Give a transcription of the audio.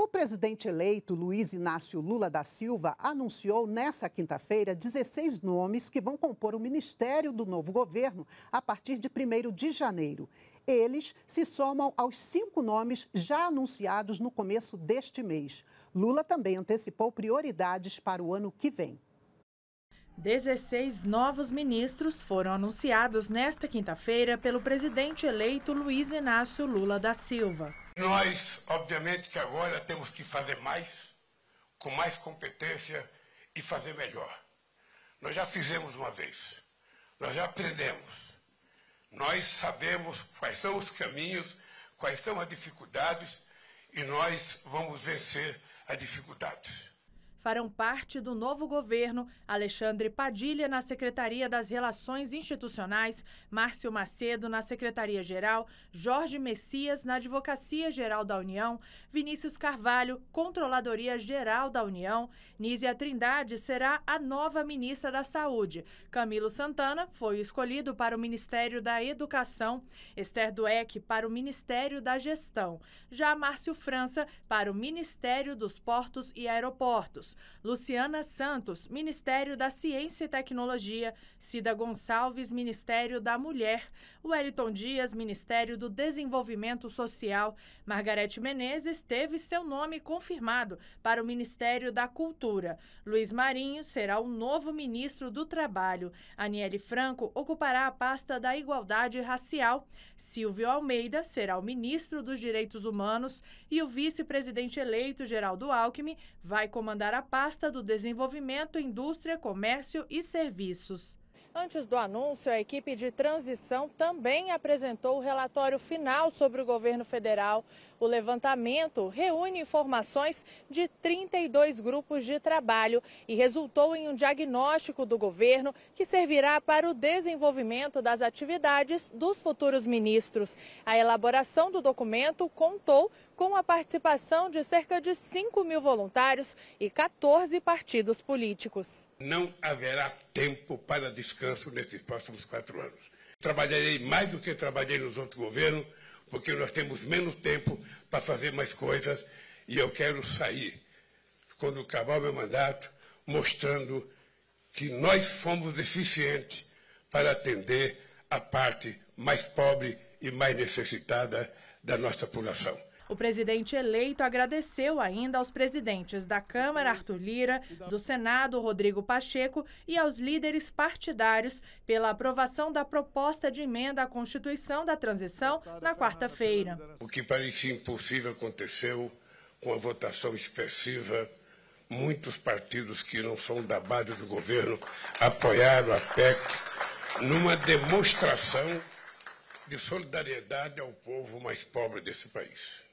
O presidente eleito Luiz Inácio Lula da Silva anunciou nesta quinta-feira 16 nomes que vão compor o ministério do novo governo a partir de 1 de janeiro. Eles se somam aos cinco nomes já anunciados no começo deste mês. Lula também antecipou prioridades para o ano que vem. 16 novos ministros foram anunciados nesta quinta-feira pelo presidente eleito Luiz Inácio Lula da Silva. Nós, obviamente, que agora temos que fazer mais, com mais competência e fazer melhor. Nós já fizemos uma vez, nós já aprendemos. Nós sabemos quais são os caminhos, quais são as dificuldades e nós vamos vencer as dificuldades farão parte do novo governo Alexandre Padilha na Secretaria das Relações Institucionais, Márcio Macedo na Secretaria-Geral, Jorge Messias na Advocacia Geral da União, Vinícius Carvalho, Controladoria Geral da União, Nízia Trindade será a nova ministra da Saúde. Camilo Santana foi escolhido para o Ministério da Educação, Esther Dueck para o Ministério da Gestão, já Márcio França para o Ministério dos Portos e Aeroportos. Luciana Santos, Ministério da Ciência e Tecnologia, Cida Gonçalves, Ministério da Mulher, Wellington Dias, Ministério do Desenvolvimento Social, Margarete Menezes teve seu nome confirmado para o Ministério da Cultura. Luiz Marinho será o novo ministro do Trabalho. Aniele Franco ocupará a pasta da Igualdade Racial. Silvio Almeida será o ministro dos Direitos Humanos e o vice-presidente eleito Geraldo Alckmin vai comandar a pasta do Desenvolvimento, Indústria, Comércio e Serviços. Antes do anúncio, a equipe de transição também apresentou o relatório final sobre o governo federal. O levantamento reúne informações de 32 grupos de trabalho e resultou em um diagnóstico do governo que servirá para o desenvolvimento das atividades dos futuros ministros. A elaboração do documento contou com a participação de cerca de 5 mil voluntários e 14 partidos políticos não haverá tempo para descanso nesses próximos quatro anos. Trabalharei mais do que trabalhei nos outros governos, porque nós temos menos tempo para fazer mais coisas e eu quero sair, quando acabar o meu mandato, mostrando que nós fomos eficientes para atender a parte mais pobre e mais necessitada da nossa população. O presidente eleito agradeceu ainda aos presidentes da Câmara, Arthur Lira, do Senado, Rodrigo Pacheco, e aos líderes partidários pela aprovação da proposta de emenda à Constituição da Transição na quarta-feira. O que parecia impossível aconteceu com a votação expressiva. Muitos partidos que não são da base do governo apoiaram a PEC numa demonstração de solidariedade ao povo mais pobre desse país.